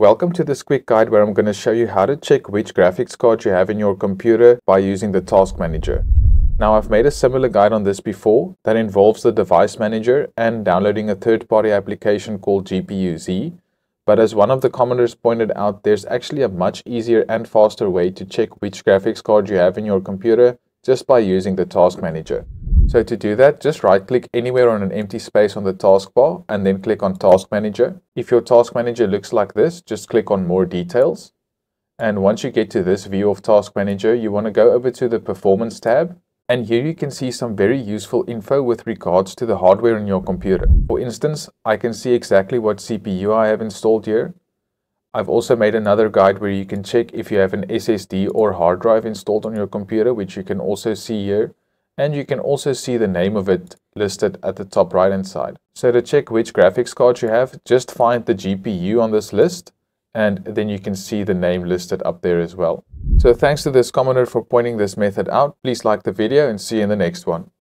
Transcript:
Welcome to this quick guide where I'm going to show you how to check which graphics card you have in your computer by using the Task Manager. Now I've made a similar guide on this before that involves the device manager and downloading a third-party application called GPU-Z. But as one of the commenters pointed out, there's actually a much easier and faster way to check which graphics card you have in your computer just by using the Task Manager. So to do that, just right click anywhere on an empty space on the taskbar and then click on Task Manager. If your Task Manager looks like this, just click on More Details. And once you get to this view of Task Manager, you want to go over to the Performance tab. And here you can see some very useful info with regards to the hardware in your computer. For instance, I can see exactly what CPU I have installed here. I've also made another guide where you can check if you have an SSD or hard drive installed on your computer, which you can also see here and you can also see the name of it listed at the top right hand side. So to check which graphics card you have, just find the GPU on this list and then you can see the name listed up there as well. So thanks to this commenter for pointing this method out. Please like the video and see you in the next one.